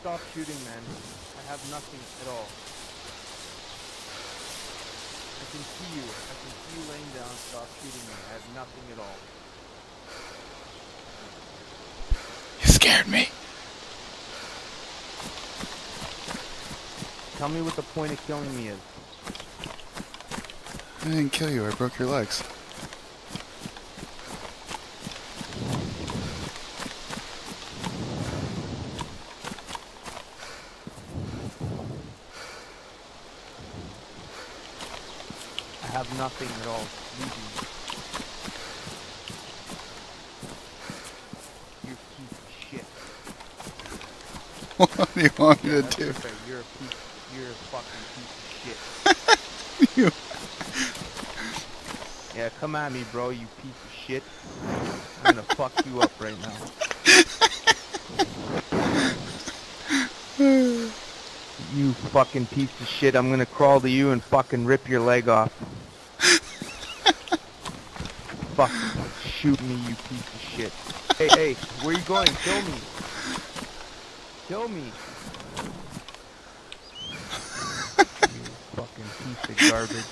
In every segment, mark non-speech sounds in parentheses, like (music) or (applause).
stop shooting, man. I have nothing at all. I can see you. I can see you laying down. Stop shooting me. I have nothing at all. You scared me. Tell me what the point of killing me is. I didn't kill you. I broke your legs. Have nothing at all. You piece of shit. what do you want me Yeah, to do? right. You're a piece. You're a fucking piece of shit. (laughs) You- Yeah, come at me, bro. You piece of shit. I'm gonna fuck you up right now. (sighs) You fucking piece of shit. I'm gonna crawl to you and fucking rip your leg off. Fuck. Shoot me, you piece of shit. Hey, hey, where you going? Kill me. Kill me. You fucking piece of garbage.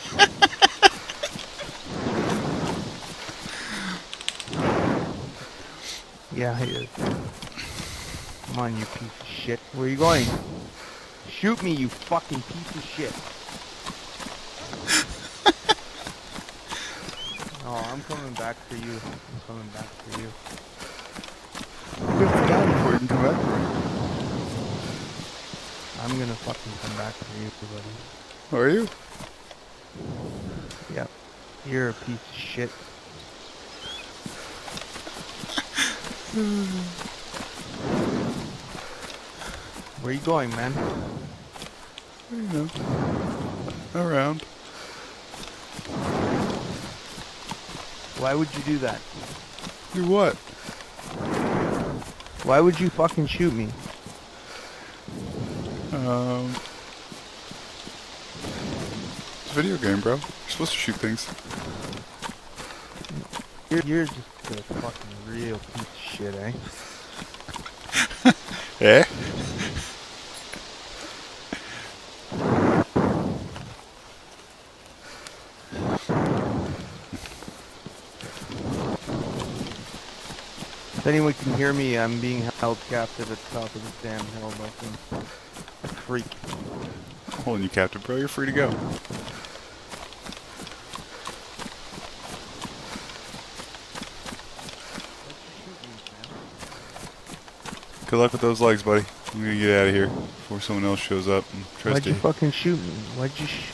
Yeah, he is. Come on, you piece of shit. Where you going? Shoot me, you fucking piece of shit. Oh, I'm coming back for you. I'm coming back for you. Put it down before you come back for me. I'm gonna fucking come back for you, buddy. Oh, are you? Yep. You're a piece of shit. Where you going, man? You know. Around. Why would you do that? Do what? Why would you fucking shoot me? Um. It's a video game, bro. You're supposed to shoot things. You're, you're just a fucking real piece of shit, eh? (laughs) Eh? If anyone can hear me, I'm being held captive at the top of this damn hill by some freak. Holding you captive, bro. You're free to go. Good luck with those legs, buddy. I'm gonna get out of here before someone else shows up and tries Why'd to. you fucking shoot me? Why'd you sh-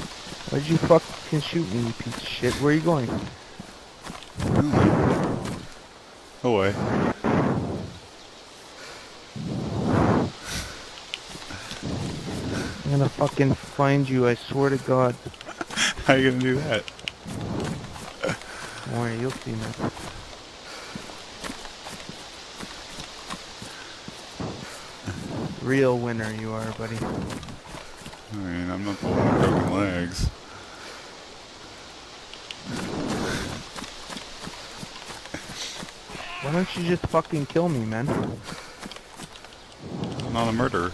Why'd you fucking shoot me, you piece of shit? Where are you going? Away. I'm gonna fucking find you, I swear to God. (laughs) How you gonna do that? Don't worry, you'll see, man. Real winner you are, buddy. I mean, I'm not the one with broken legs. Why don't you just fucking kill me, man? I'm not a murderer.